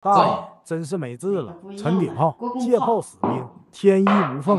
大爷真是没治了。陈鼎浩借炮死兵，天衣无缝。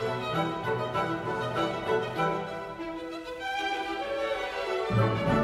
Thank you.